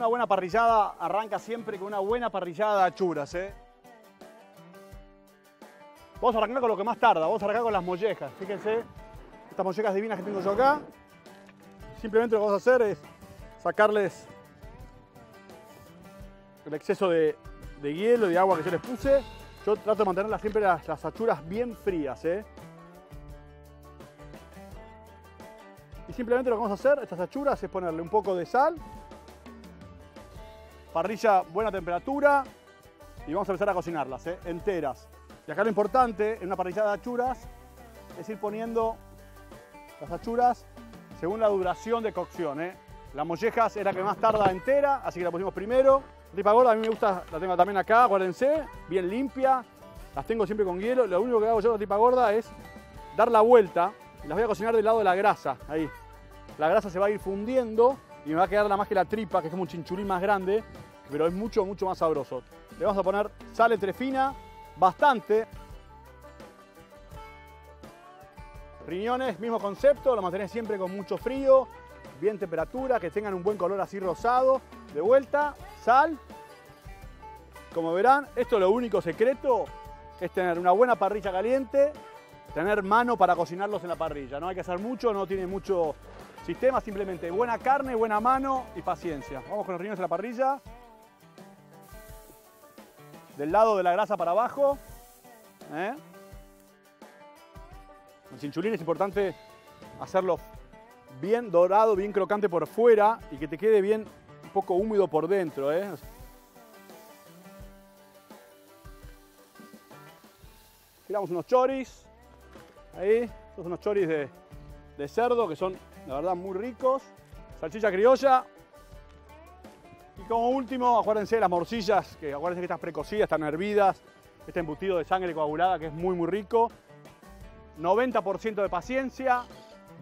Una buena parrillada arranca siempre con una buena parrillada de achuras, ¿eh? Vamos a arrancar con lo que más tarda, vamos a arrancar con las mollejas. Fíjense, estas mollejas divinas que tengo yo acá. Simplemente lo que vamos a hacer es sacarles el exceso de, de hielo de agua que yo les puse. Yo trato de mantenerlas siempre las, las achuras bien frías, ¿eh? Y simplemente lo que vamos a hacer, estas achuras, es ponerle un poco de sal, parrilla buena temperatura y vamos a empezar a cocinarlas, ¿eh? enteras. Y acá lo importante en una parrillada de achuras es ir poniendo las achuras según la duración de cocción. ¿eh? Las mollejas es la que más tarda entera, así que la pusimos primero. Tripa gorda a mí me gusta, la tengo también acá, acuérdense, bien limpia. Las tengo siempre con hielo. Lo único que hago yo con la tripa gorda es dar la vuelta y las voy a cocinar del lado de la grasa, ahí. La grasa se va a ir fundiendo y me va a quedar nada más que la tripa, que es como un chinchulín más grande, pero es mucho, mucho más sabroso. Le vamos a poner sal entre fina, bastante. Riñones, mismo concepto, lo mantenés siempre con mucho frío, bien temperatura, que tengan un buen color así rosado. De vuelta, sal. Como verán, esto es lo único secreto, es tener una buena parrilla caliente, tener mano para cocinarlos en la parrilla. No hay que hacer mucho, no tiene mucho sistema, simplemente buena carne, buena mano y paciencia. Vamos con los riñones en la parrilla. Del lado de la grasa para abajo. ¿eh? El chinchulín es importante hacerlo bien dorado, bien crocante por fuera y que te quede bien un poco húmedo por dentro. ¿eh? Tiramos unos choris. Ahí, estos son unos choris de cerdo que son la verdad muy ricos. Salchicha criolla. Y como último, acuérdense de las morcillas, que acuérdense que están precocidas, están hervidas. Este embutido de sangre coagulada que es muy muy rico. 90% de paciencia,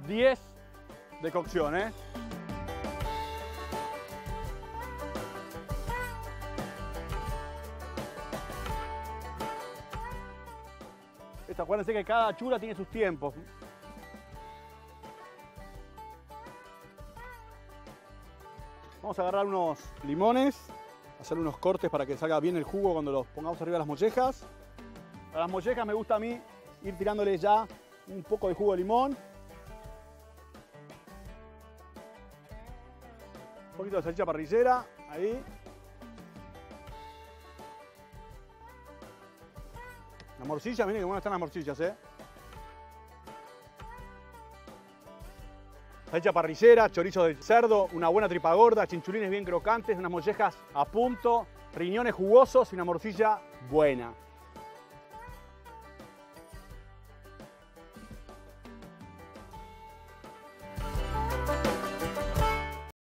10 de cocción, ¿eh? Acuérdense que cada chura tiene sus tiempos. Vamos a agarrar unos limones, hacer unos cortes para que salga bien el jugo cuando los pongamos arriba de las mollejas. A las mollejas me gusta a mí ir tirándole ya un poco de jugo de limón. Un poquito de salchicha parrillera, ahí. La morcilla, miren que buenas están las morcillas, ¿eh? Salchicha parrillera, chorizo de cerdo, una buena tripa gorda, chinchulines bien crocantes, unas mollejas a punto, riñones jugosos y una morcilla buena.